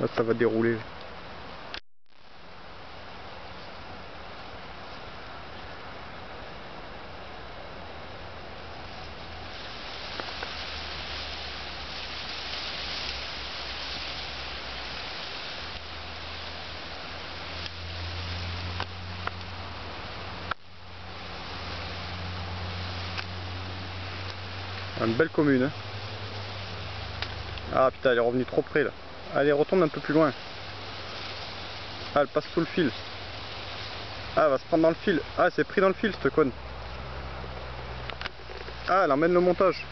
Là, ça va dérouler. Une belle commune. Hein. Ah putain, elle est revenue trop près là. Allez, retourne un peu plus loin. Ah, elle passe sous le fil. Ah, elle va se prendre dans le fil. Ah, c'est pris dans le fil, cette conne. Ah, elle emmène le montage.